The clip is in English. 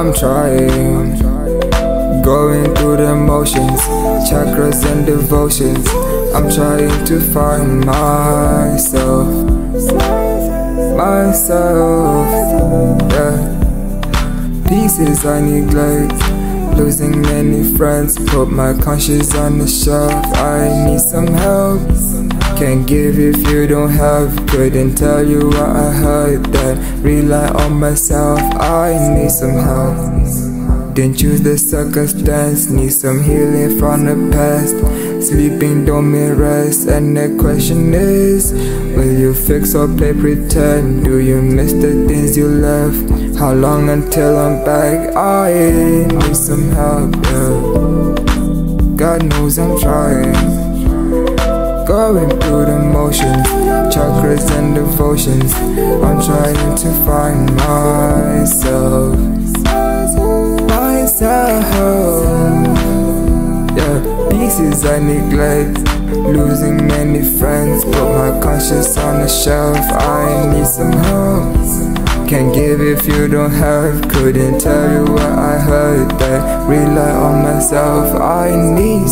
I'm trying, going through the motions, chakras and devotions. I'm trying to find myself, myself, yeah. Pieces I neglect, losing many friends. Put my conscience on the shelf. I need some help. Can't give if you don't have. Couldn't tell you what I heard. That rely on myself. I need some help. Didn't choose the circumstance. Need some healing from the past. Sleeping don't mean rest. And the question is, will you fix or play pretend? Do you miss the things you left? How long until I'm back? I need some help. Yeah. God knows I'm trying. Going through the motions, chakras and devotions. I'm trying to find myself. Myself. Yeah, pieces I neglect. Losing many friends, put my conscience on the shelf. I need some help. Can't give if you don't have. Couldn't tell you what I heard. That rely on myself. I need